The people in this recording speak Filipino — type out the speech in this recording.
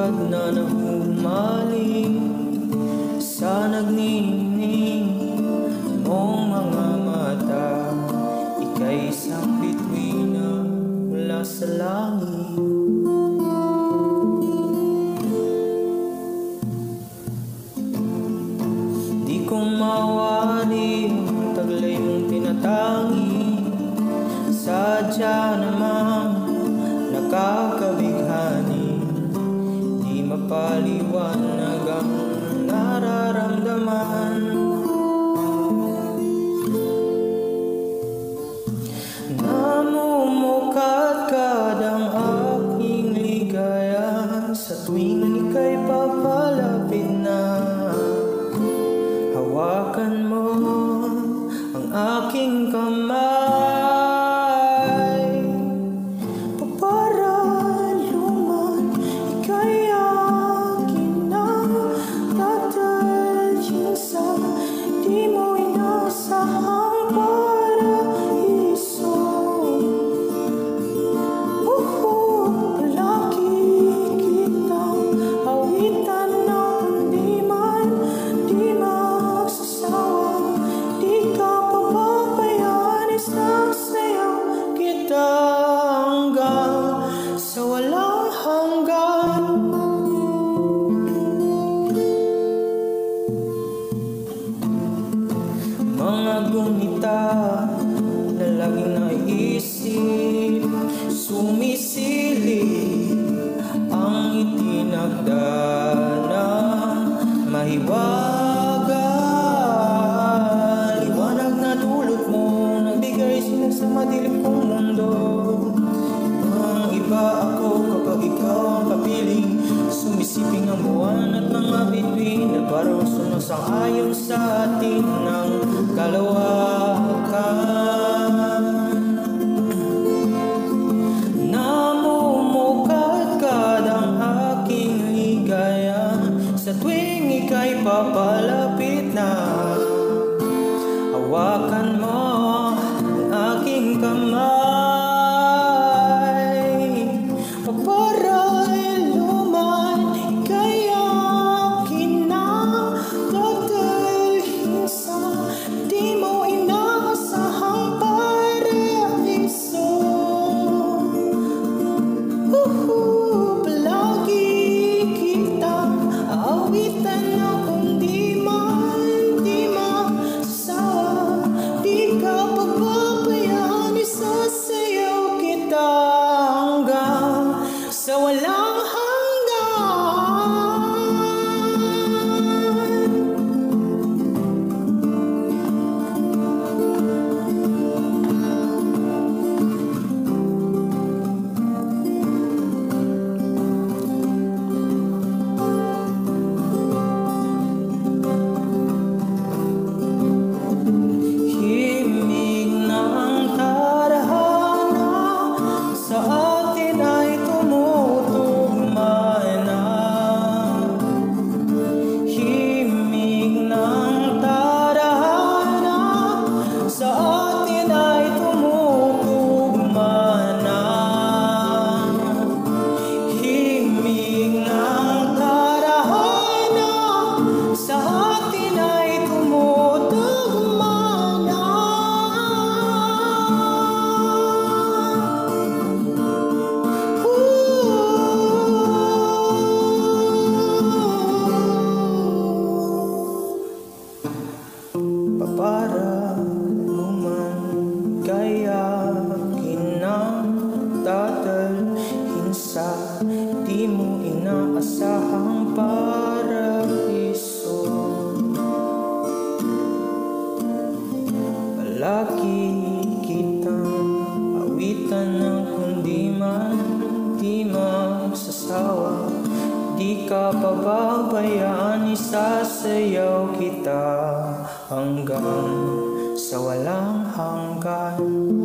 balikat na sa nagniningning mong mga mata. Bituin na mula paliwanag ang nararamdaman. Namumukat kadang aking ligaya Sa tuwing ika'y papalapit na. Hawakan mo ang aking kamay. Parang sumasang sa atin ng kalawakan. Namumukad kadang aking ligaya. Sa tuwing ika'y papalapit na Hawakan mo vista no Di mo inaasahang paraiso Palagi kitang awitan ng kundiman Di magsasawa. Di ka pababayaan Isasayaw kita hanggang sa walang hanggan.